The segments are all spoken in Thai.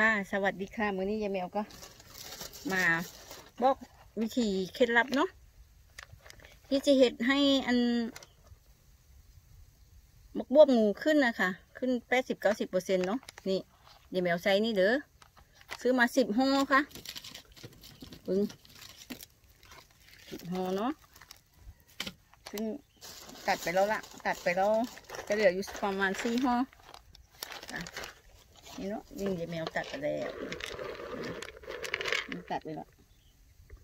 ค่ะ สวัสดีค่ะ มื้อนี้ยายแมวก็ มาบอกวิธีเคล็ดลับเนาะที่จะเห็ดให้อันมกบวบงูขึ้นนะคะ ขึ้นแปดสิบเก้าสิบเปอร์เซ็นต์เนาะนี่ยายแมวใช้นี่เด้อซื้อมาสิบห่อค่ะปึ้งสิบห่อเนาะซึ่งตัดไปแล้วละตัดไปแล้วจะเหลืออยู่ประมาณสี่ห่อ นี่เนาะยิ่งยายแมวตัดไปแล้วมันตัดไปแล้ว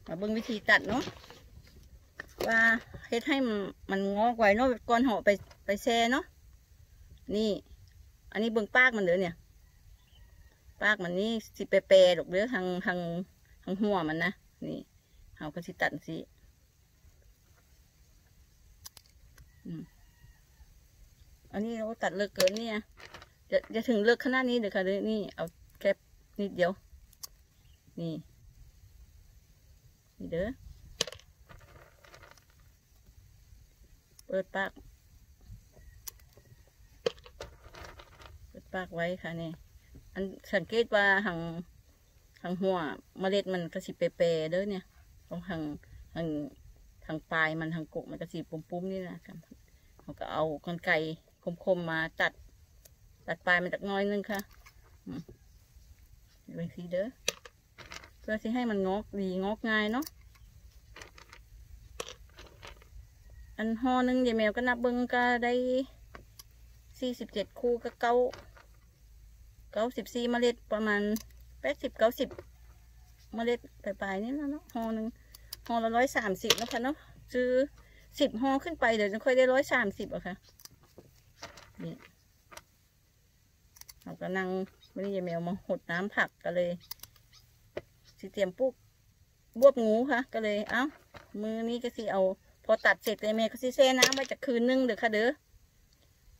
มาเบิ่งวิธีตัดเนาะว่าเฮ็ดให้มันมันงอกไว้เนาะก่อนห่อไปไปแช่เนาะนี่อันนี้เบิ่งปากมันเด้อเนี่ย ปากมันนี่สิเปรย์ๆดอกเด้อทางทางทางหัวมันนะนี่เราก็สิตัดสิอืมอันนี้เราตัดเลิกเกินเนี่ย จะจะถึงเลือกขนาดนี้เดี๋ยวค่ะนี่เอาแค่นิดเดียว นี่ นี่เด้อ เปิดปาก เปิดปากไว้ค่ะนี่ อันสังเกตว่าทางทางหัวเมล็ดมันกระสิเปรย์ๆเด้อเนี่ยตรงทางทางทางปลายมันทางกกมันกระสิปุ้มๆนี่นะครับเขาก็เอากรรไกรคมๆมาตัด ตัดปลายมันจากน้อยนึงค่ะเป็นสีเด้อเพื่อที่ให้มันงอกดีงอกง่ายเนาะอันห่อหนึงยายแมวก็นับเบิ้งก็ได้สี่สิบเจ็ดคู่ก็เก้าเก้าสิบสี่เมล็ดประมาณแปดสิบเก้าสิบเมล็ดปลายๆนี่นะเนาะห่อหนึ่งห่อละร้อยสามสิบนะคะเนาะซื้อสิบห่อขึ้นไปเดี๋ยวจะค่อยได้ร้อยสามสิบอะค่ะนี่ เราก็นั่งไม่ได้ยายแมวมาหดน้ำผักก็เลยสิเตรียมปุ๊บบวบงูค่ะ ก็เลยเอ้ามือนี้ก็สิเอา พอตัดเสร็จยายแมวก็สิแช่น้ำไว้จากคืนนึงเด้อค่ะเด้อ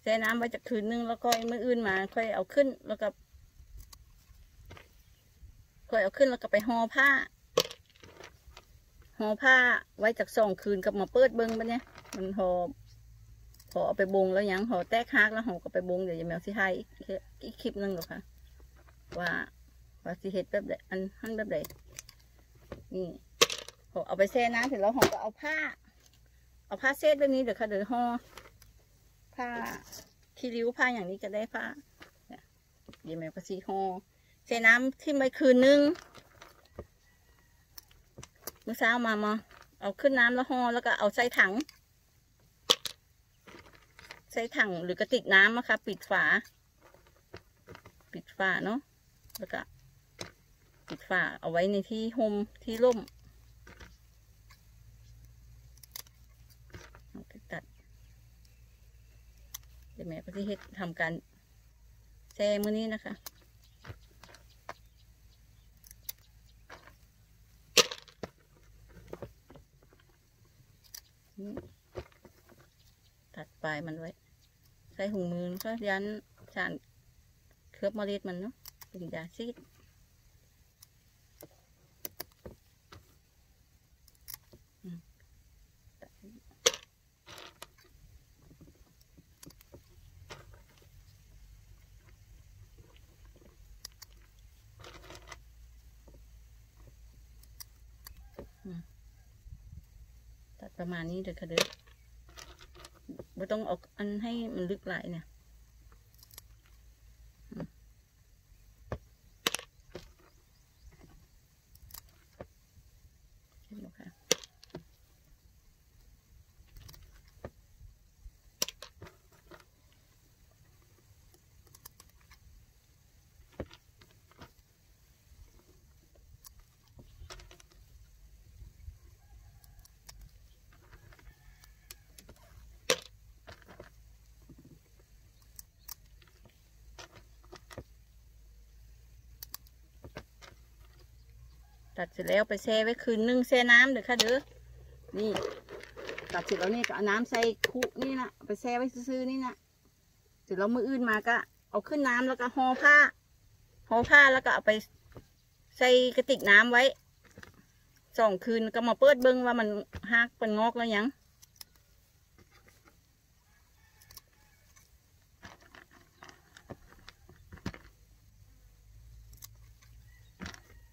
แช่น้ำไว้จากคืนนึงแล้วก็มืออื่นมา ค่อยเอาขึ้นแล้วก็ค่อยเอาขึ้นแล้วก็ไปห่อผ้าห่อผ้าไว้จากสองคืนกับมาเปิดเบิ้งปะเนี่ยมันห่อ พอเอาไปบงแล้วยังหอแตกฮักแล้วหอก็ไปบงเดี๋ยวยายแมวสิให้อีกอีกคลิปนึงหรอกค่ะ ว่าว่าสิเฮ็ดแบบใดอันหันแบบใดนี่พอเอาไปแช่น้ำเสร็จแล้วหอก็เอาผ้า เอาผ้าเซตแบบนี้เดี๋ยวค่ะเดี๋ยวห่อผ้าคีริ้วผ้าอย่างนี้ก็ได้ผ้าเนี่ยยายแมวก็สิห่อแช่น้ำที่ไปคืนนึงเมื่อเช้ามามาเอาขึ้นน้ำแล้วห่อแล้วก็เอาใส่ถัง ใช้ถังหรือกระติกน้ำนะคะ ปิดฝา ปิดฝาเนาะแล้วก็ปิดฝาเอาไว้ในที่โฮมที่ร่มเอาไปตัด เดี๋ยวแม่ก็จะเฮ็ดทำการแช่มื้อนี้นะคะนี่ ปลายมันไว้ใส่ถุงมือก็ยันสารเคลือบเมล็ดมันเนาะเป็นยาซีดตัดประมาณนี้เลยค่ะเด้อ ไม่ต้องออกอันให้มันลึกหลายเนี่ยเห็นไหมคะ ตัดเสร็จแล้วไปแช่ไว้คืนนึงแช่น้ำเด้อค่ะเด้อนี่ตัดเสร็จแล้วนี่ก็เอาน้ำใส่คุนี่นะไปแช่ไว้ซื่อๆนี่นะเสร็จแล้วมืออื่นมาก็ เอาขึ้นน้ำแล้วก็ห่อผ้าห่อผ้าแล้วก็เอาไปใส่กระติกน้ำไว้สองคืนก็มาเปิดเบิ้งว่ามันหักเป็นงอกแล้วยัง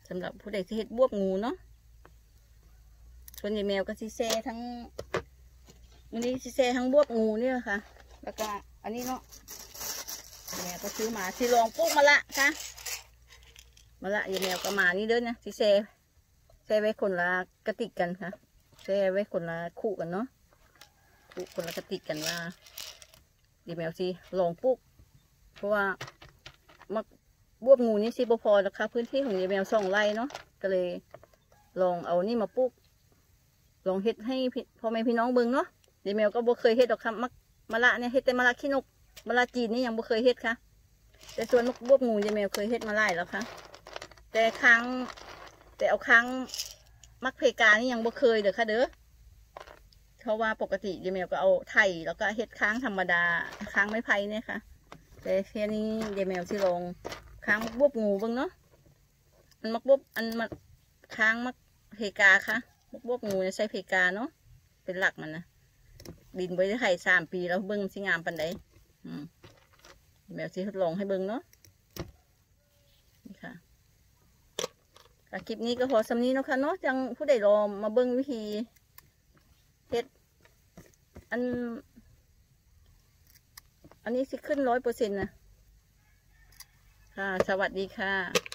สำหรับผู้ใดที่เฮ็ดบวบงูเนาะส่วนยายแมวก็สิแซ่ทั้งวันนี้สิแซ่ทั้งบวบงูเนี่ยค่ะ แล้วก็อันนี้เนาะแมวก็ซื้อมาสิลองปลูกมะละค่ะมะละยายแมวก็มานี่เด้อนะสิแซ่แซ่ไว้คนละกระติกกันค่ะแซ่ไว้คนละคู่กันเนาะคู่คนละกระติกกันว่าดีแมวสิลองปลูกเพราะว่ามัก บวบงูนี่สิบพอแล้วค่ะพื้นที่ของยายแมวสองไร่เนาะก็เลย ลองเอานี่มาปลูกลองเฮ็ดให้พ่อแม่พี่น้องเบิ่งเนาะยายแมวก็บ่เคยเฮ็ดดอกค่ะมักมะละเนี่ยเฮ็ดแต่มะละขี้นกมะละจีนนี่ยังบ่เคยเฮ็ดค่ะ แต่ส่วนนกบวบงูยายแมวเคยเฮ็ดมาหลายแล้วค่ะ แต่ครั้งแต่เอาครั้งมักเพกานี่ยังบ่เคยเด้อค่ะเด้อเพราะว่าปกติยายแมวก็เอาไถ่แล้วก็เฮ็ดค้างธรรมดาค้างไม้ไผ่เนี่ยค่ะแต่แค่นี้ยายแมวที่ลง ค้างมักบวบงูบิ่งเนาะมันมักบวบอันมักค้างมักเพกาค่ะมักบวบงูเนี่ยใช้เพกาเนาะเป็นหลักมันนะดินไว้ได้ไข่สามปีแล้วเบิ่งสิงามปันใดแมวที่ทดลองให้เบิ่งเนาะนี่ค่ะคลิปนี้ก็พอสำนี้เนาะค่ะเนาะจังผู้ใดรอมาเบิ่งวิธีเฮ็ดอัน อันนี้สิขึ้นร้อยเปอร์เซ็นต์นะ ค่ะ สวัสดีค่ะ